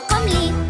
comme les